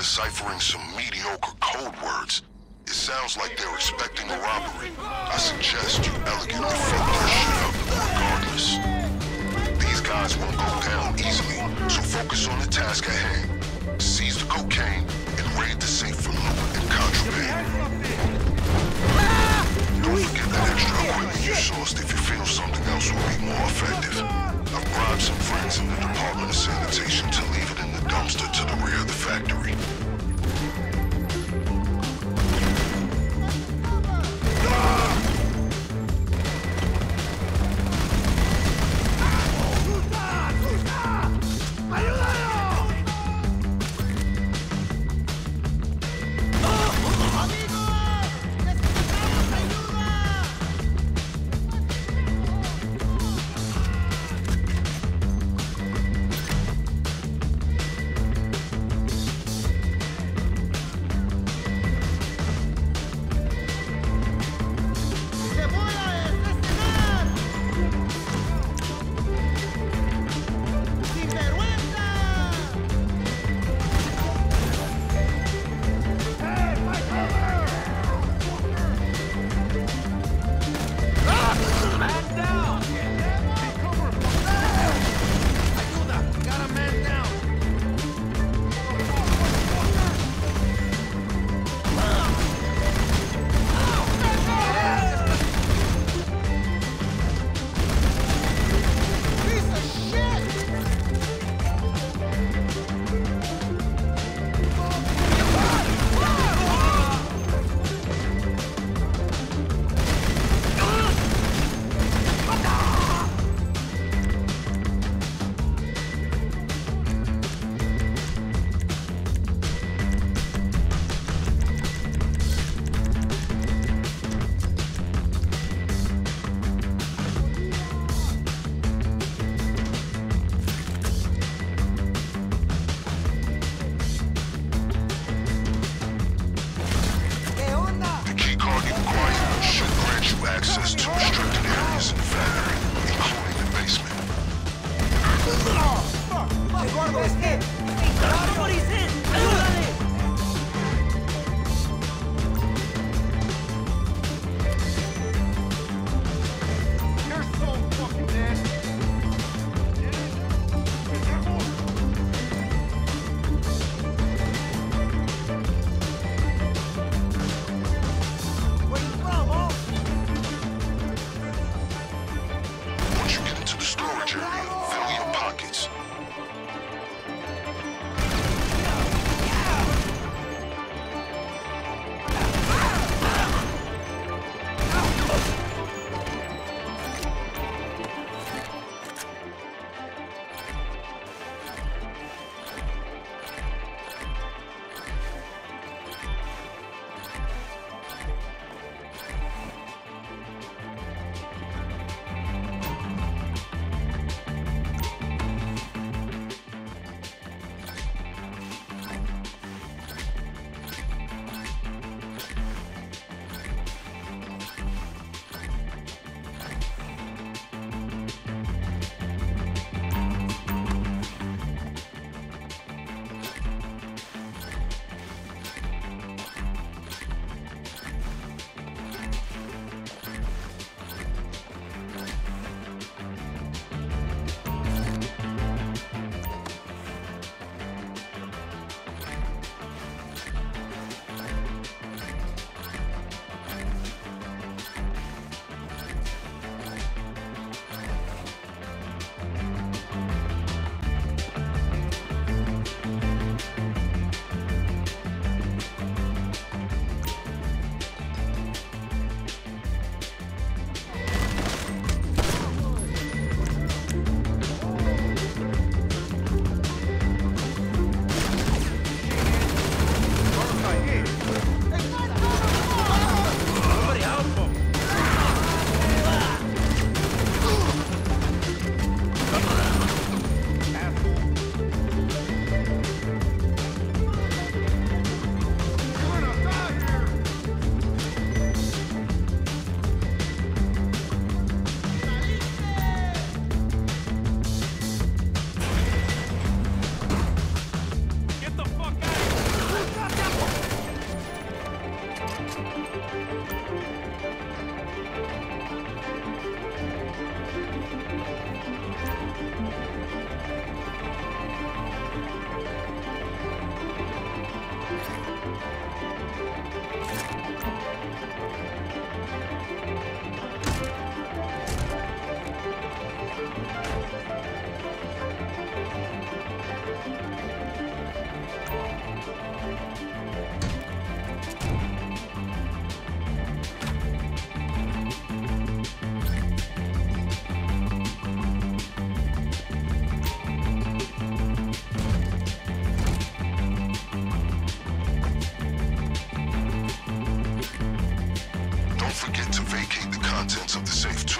deciphering some mediocre code words, it sounds like they're expecting a robbery. I suggest you elegantly fuck their shit up regardless. These guys won't go down easily, so focus on the task at hand. Seize the cocaine and raid the safe for loot and contraband. Don't forget that extra equipment you sourced if you feel something else will be more effective. I've bribed some friends in the parts of the safe too.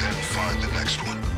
Then find the next one.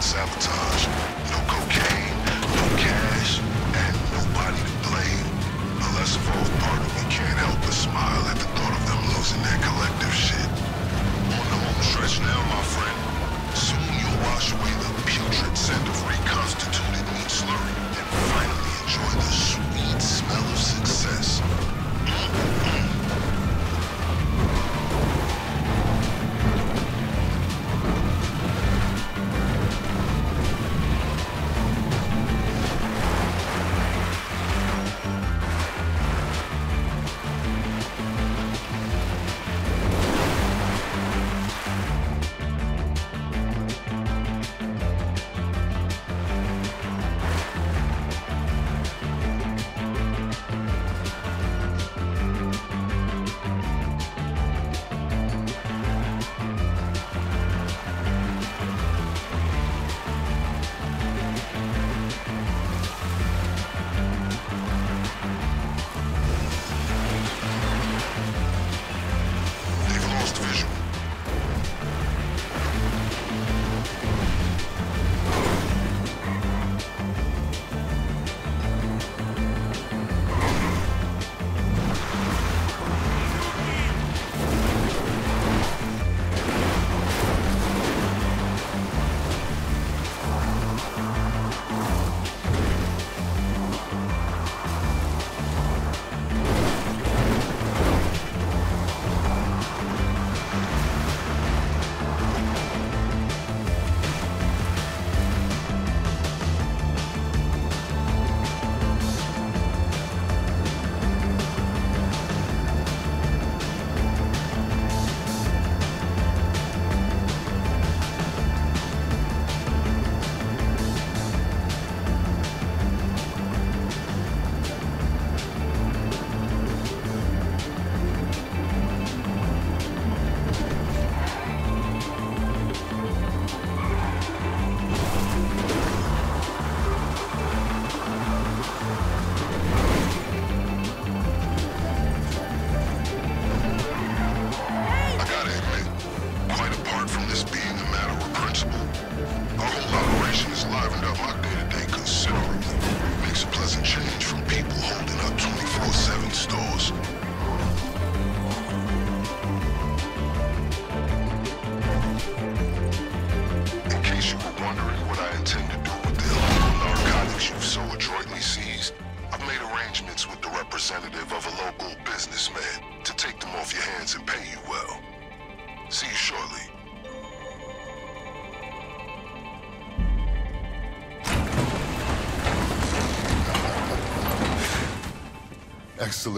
Operation's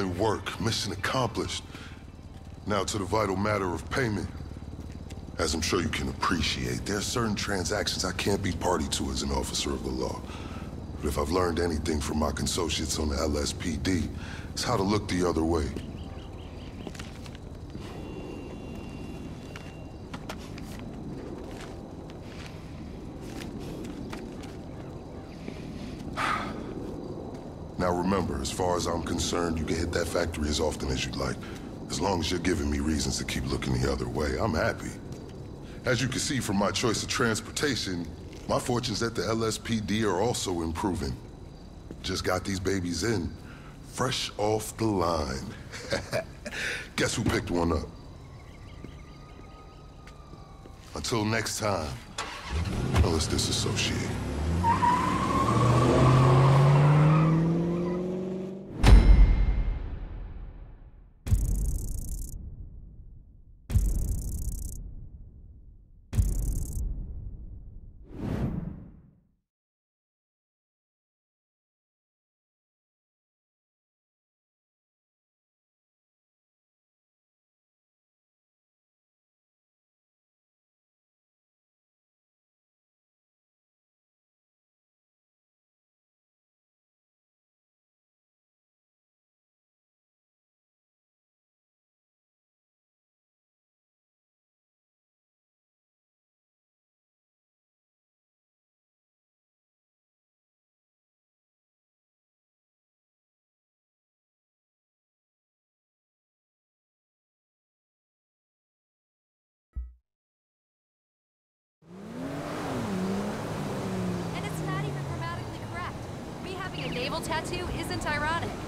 Work. Mission accomplished. Now to the vital matter of payment. As I'm sure you can appreciate, there are certain transactions I can't be party to as an officer of the law. But if I've learned anything from my consociates on the LSPD, it's how to look the other way. Now remember, as far as I'm concerned, you can hit that factory as often as you'd like. As long as you're giving me reasons to keep looking the other way, I'm happy. As you can see from my choice of transportation, my fortunes at the LSPD are also improving. Just got these babies in, fresh off the line. Guess who picked one up? Until next time, well, let's disassociate. Naval tattoo isn't ironic.